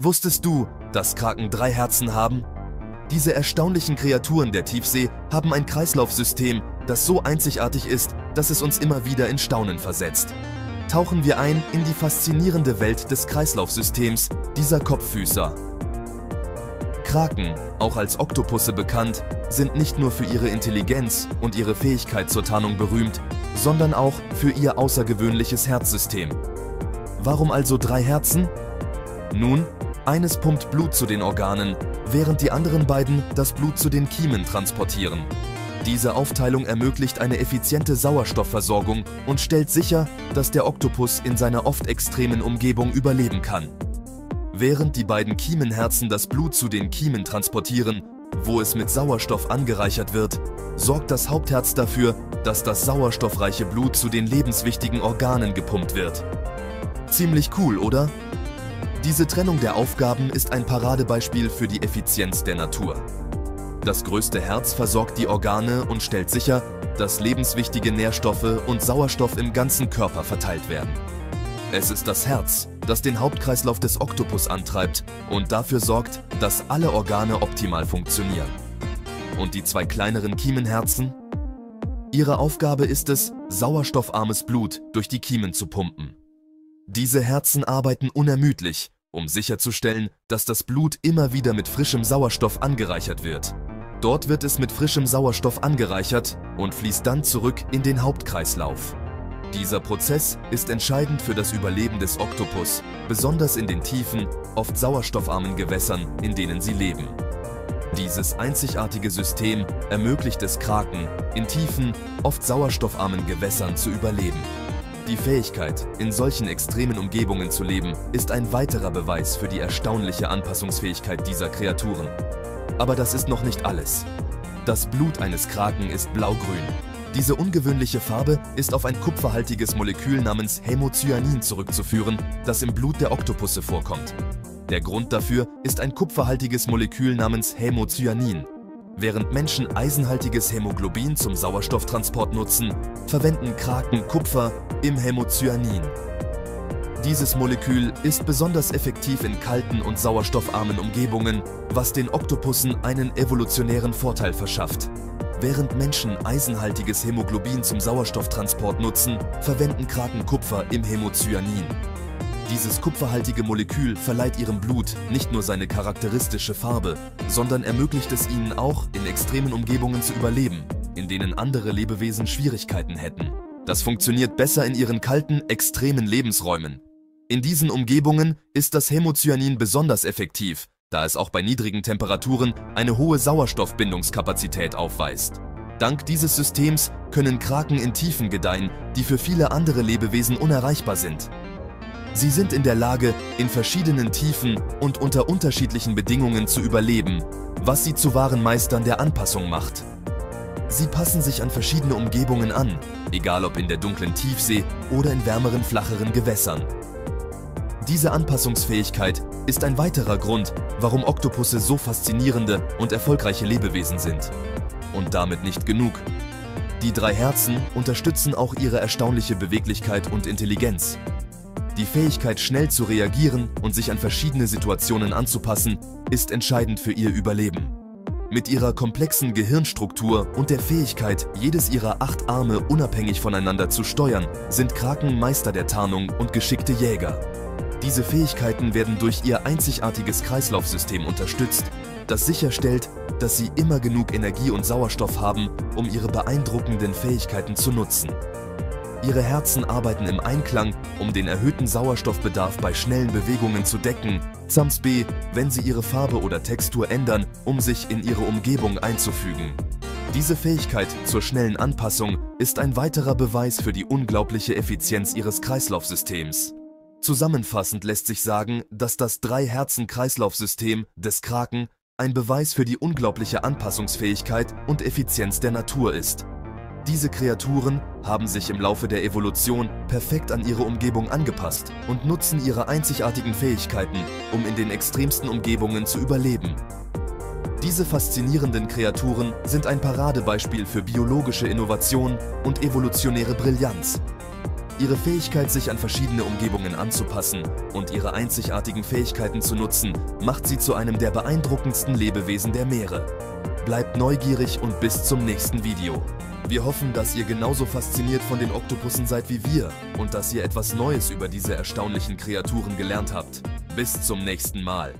Wusstest du, dass Kraken drei Herzen haben? Diese erstaunlichen Kreaturen der Tiefsee haben ein Kreislaufsystem, das so einzigartig ist, dass es uns immer wieder in Staunen versetzt. Tauchen wir ein in die faszinierende Welt des Kreislaufsystems dieser Kopffüßer. Kraken, auch als Oktopusse bekannt, sind nicht nur für ihre Intelligenz und ihre Fähigkeit zur Tarnung berühmt, sondern auch für ihr außergewöhnliches Herzsystem. Warum also drei Herzen? Nun, eines pumpt Blut zu den Organen, während die anderen beiden das Blut zu den Kiemen transportieren. Diese Aufteilung ermöglicht eine effiziente Sauerstoffversorgung und stellt sicher, dass der Oktopus in seiner oft extremen Umgebung überleben kann. Während die beiden Kiemenherzen das Blut zu den Kiemen transportieren, wo es mit Sauerstoff angereichert wird, sorgt das Hauptherz dafür, dass das sauerstoffreiche Blut zu den lebenswichtigen Organen gepumpt wird. Ziemlich cool, oder? Diese Trennung der Aufgaben ist ein Paradebeispiel für die Effizienz der Natur. Das größte Herz versorgt die Organe und stellt sicher, dass lebenswichtige Nährstoffe und Sauerstoff im ganzen Körper verteilt werden. Es ist das Herz, das den Hauptkreislauf des Oktopus antreibt und dafür sorgt, dass alle Organe optimal funktionieren. Und die zwei kleineren Kiemenherzen? Ihre Aufgabe ist es, sauerstoffarmes Blut durch die Kiemen zu pumpen. Diese Herzen arbeiten unermüdlich, um sicherzustellen, dass das Blut immer wieder mit frischem Sauerstoff angereichert wird. Dort wird es mit frischem Sauerstoff angereichert und fließt dann zurück in den Hauptkreislauf. Dieser Prozess ist entscheidend für das Überleben des Oktopus, besonders in den tiefen, oft sauerstoffarmen Gewässern, in denen sie leben. Dieses einzigartige System ermöglicht es Kraken, in tiefen, oft sauerstoffarmen Gewässern zu überleben. Die Fähigkeit, in solchen extremen Umgebungen zu leben, ist ein weiterer Beweis für die erstaunliche Anpassungsfähigkeit dieser Kreaturen. Aber das ist noch nicht alles. Das Blut eines Kraken ist blaugrün. Diese ungewöhnliche Farbe ist auf ein kupferhaltiges Molekül namens Hämocyanin zurückzuführen, das im Blut der Oktopusse vorkommt. Der Grund dafür ist ein kupferhaltiges Molekül namens Hämocyanin, Während Menschen eisenhaltiges Hämoglobin zum Sauerstofftransport nutzen, verwenden Kraken Kupfer im Hämocyanin. Dieses Molekül ist besonders effektiv in kalten und sauerstoffarmen Umgebungen, was den Oktopussen einen evolutionären Vorteil verschafft. Während Menschen eisenhaltiges Hämoglobin zum Sauerstofftransport nutzen, verwenden Kraken Kupfer im Hämocyanin. Dieses kupferhaltige Molekül verleiht ihrem Blut nicht nur seine charakteristische Farbe, sondern ermöglicht es ihnen auch, in extremen Umgebungen zu überleben, in denen andere Lebewesen Schwierigkeiten hätten. Das funktioniert besser in ihren kalten, extremen Lebensräumen. In diesen Umgebungen ist das Hämocyanin besonders effektiv, da es auch bei niedrigen Temperaturen eine hohe Sauerstoffbindungskapazität aufweist. Dank dieses Systems können Kraken in Tiefen gedeihen, die für viele andere Lebewesen unerreichbar sind. Sie sind in der Lage, in verschiedenen Tiefen und unter unterschiedlichen Bedingungen zu überleben, was sie zu wahren Meistern der Anpassung macht. Sie passen sich an verschiedene Umgebungen an, egal ob in der dunklen Tiefsee oder in wärmeren, flacheren Gewässern. Diese Anpassungsfähigkeit ist ein weiterer Grund, warum Oktopusse so faszinierende und erfolgreiche Lebewesen sind. Und damit nicht genug. Die drei Herzen unterstützen auch ihre erstaunliche Beweglichkeit und Intelligenz. Die Fähigkeit, schnell zu reagieren und sich an verschiedene Situationen anzupassen, ist entscheidend für ihr Überleben. Mit ihrer komplexen Gehirnstruktur und der Fähigkeit, jedes ihrer acht Arme unabhängig voneinander zu steuern, sind Kraken Meister der Tarnung und geschickte Jäger. Diese Fähigkeiten werden durch ihr einzigartiges Kreislaufsystem unterstützt, das sicherstellt, dass sie immer genug Energie und Sauerstoff haben, um ihre beeindruckenden Fähigkeiten zu nutzen. Ihre Herzen arbeiten im Einklang, um den erhöhten Sauerstoffbedarf bei schnellen Bewegungen zu decken, samt B, wenn sie ihre Farbe oder Textur ändern, um sich in ihre Umgebung einzufügen. Diese Fähigkeit zur schnellen Anpassung ist ein weiterer Beweis für die unglaubliche Effizienz ihres Kreislaufsystems. Zusammenfassend lässt sich sagen, dass das Drei-Herzen-Kreislaufsystem des Kraken ein Beweis für die unglaubliche Anpassungsfähigkeit und Effizienz der Natur ist. Diese Kreaturen haben sich im Laufe der Evolution perfekt an ihre Umgebung angepasst und nutzen ihre einzigartigen Fähigkeiten, um in den extremsten Umgebungen zu überleben. Diese faszinierenden Kreaturen sind ein Paradebeispiel für biologische Innovation und evolutionäre Brillanz. Ihre Fähigkeit, sich an verschiedene Umgebungen anzupassen und ihre einzigartigen Fähigkeiten zu nutzen, macht sie zu einem der beeindruckendsten Lebewesen der Meere. Bleibt neugierig und bis zum nächsten Video. Wir hoffen, dass ihr genauso fasziniert von den Oktopussen seid wie wir und dass ihr etwas Neues über diese erstaunlichen Kreaturen gelernt habt. Bis zum nächsten Mal.